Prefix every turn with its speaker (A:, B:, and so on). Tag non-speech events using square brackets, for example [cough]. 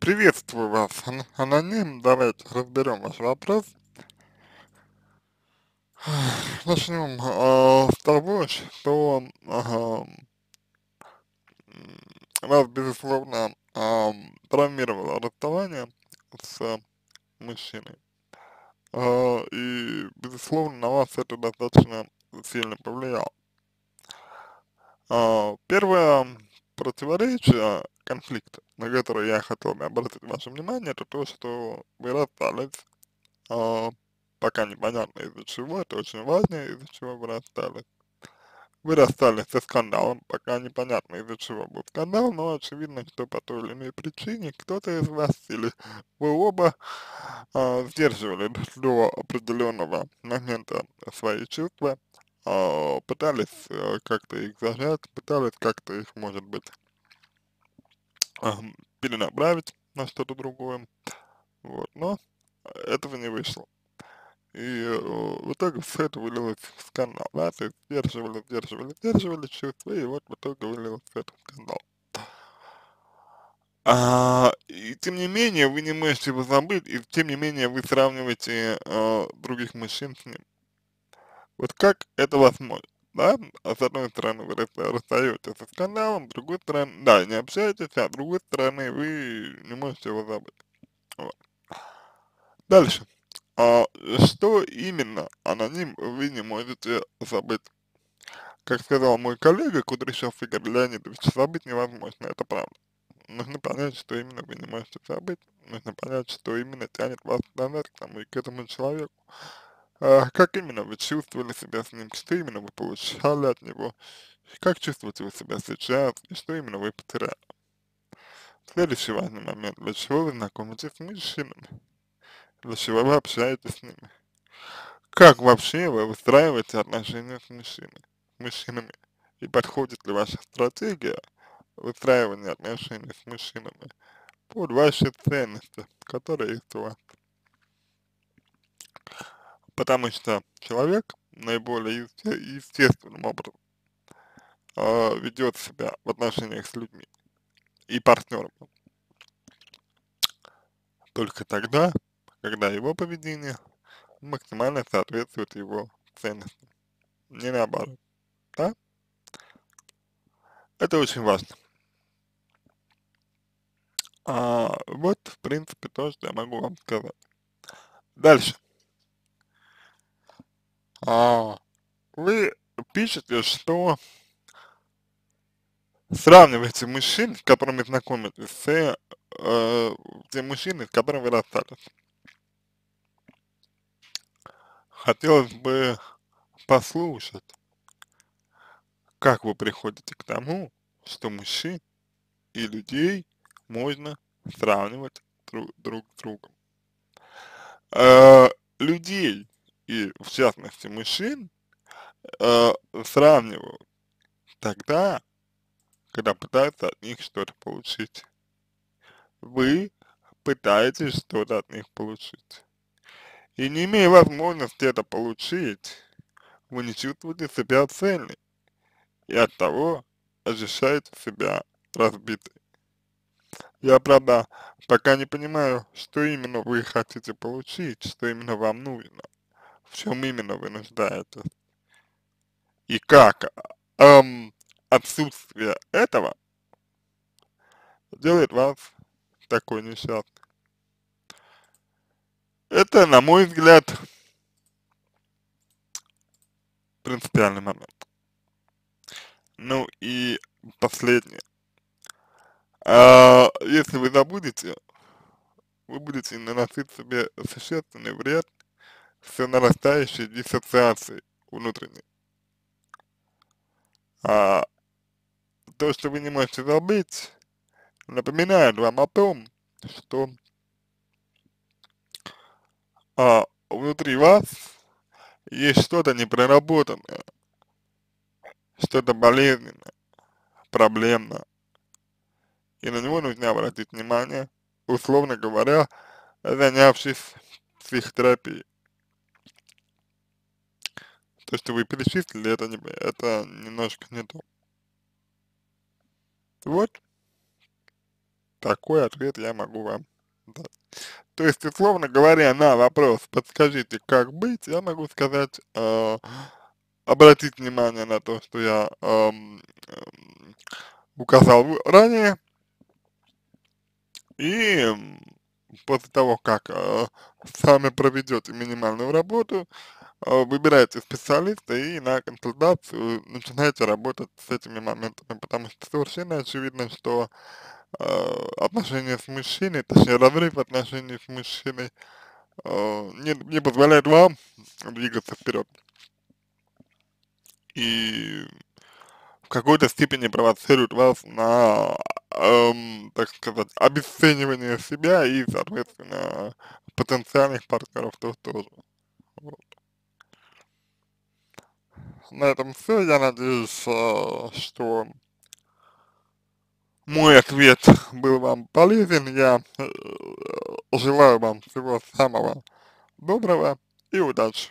A: Приветствую вас, ан аноним. Давайте разберем ваш вопрос. [sighs] Начнем а, с того, что а, вас, безусловно, а, травмировало расставание с мужчиной. А, и, безусловно, на вас это достаточно сильно повлияло. А, первое противоречие конфликта, на который я хотел бы обратить ваше внимание, это то, что вы расстались, а, пока непонятно из-за чего, это очень важно, из-за чего вы расстались. Вы расстались со скандалом, пока непонятно из-за чего был скандал, но очевидно, что по той или иной причине кто-то из вас или вы оба а, сдерживали до определенного момента свои чувства, а, пытались а, как-то их зажать, пытались как-то их, может быть, перенаправить на что-то другое, вот, но этого не вышло. И э, в итоге все это вылилось в скандал, да, то есть сдерживали, сдерживали, сдерживали чувства, и вот в итоге вылилось в скандал. А, и тем не менее, вы не можете его забыть, и тем не менее вы сравниваете а, других мужчин с ним. Вот как это возможно? Да, а с одной стороны вы расстаетесь со скандалом, с другой стороны, да, не общаетесь, а с другой стороны вы не можете его забыть. Вот. Дальше. А что именно аноним вы не можете забыть? Как сказал мой коллега Кудряшов Игорь Леонидович, забыть невозможно, это правда. Нужно понять, что именно вы не можете забыть, нужно понять, что именно тянет вас назад к тому к этому человеку. А, как именно вы чувствовали себя с ним, что именно вы получали от него, как чувствуете вы себя сейчас, и что именно вы потеряли. Следующий важный момент, для чего вы знакомитесь с мужчинами для чего вы общаетесь с ними. Как вообще вы выстраиваете отношения с мужчиной, мужчинами? И подходит ли ваша стратегия выстраивания отношений с мужчинами под ваши ценности, которые есть у вас? Потому что человек наиболее есте естественным образом э, ведет себя в отношениях с людьми и партнерами только тогда, когда его поведение максимально соответствует его ценностям, не наоборот, да? Это очень важно. А, вот, в принципе, то, что я могу вам сказать. Дальше. А, вы пишете, что сравниваете мужчин, с которыми знакомитесь, с э, тем мужчиной, с которым вы расстались хотелось бы послушать, как вы приходите к тому, что мужчин и людей можно сравнивать друг, друг с другом. Э, людей и, в частности, мужчин э, сравнивают тогда, когда пытаются от них что-то получить. Вы пытаетесь что-то от них получить. И не имея возможности это получить, вы не чувствуете себя цельной и от того ощущаете себя разбитой. Я, правда, пока не понимаю, что именно вы хотите получить, что именно вам нужно, в чем именно вы нуждаетесь. И как эм, отсутствие этого делает вас такой несчастной. Это, на мой взгляд, принципиальный момент. Ну и последнее. А, если вы забудете, вы будете наносить себе существенный вред с нарастающей диссоциацией внутренней. А, то, что вы не можете забыть, напоминает вам о том, что а внутри вас есть что-то непроработанное, что-то болезненное, проблемное, и на него нужно обратить внимание, условно говоря, занявшись психотерапией. То, что вы перечислили, это, не, это немножко не то. Вот. такой ответ я могу вам дать. То есть, условно говоря, на вопрос «подскажите, как быть», я могу сказать, э, обратить внимание на то, что я э, указал ранее, и после того, как э, сами проведете минимальную работу, э, выбираете специалиста и на консультацию начинаете работать с этими моментами, потому что совершенно очевидно, что э, отношения с мужчиной, точнее разрыв отношений с мужчиной э, не, не позволяет вам двигаться вперед. И в какой-то степени провоцирует вас на, эм, так сказать, обесценивание себя и, соответственно, потенциальных партнеров то тоже. Вот. На этом все. Я надеюсь, э, что мой ответ был вам полезен. Я э, желаю вам всего самого доброго и удачи.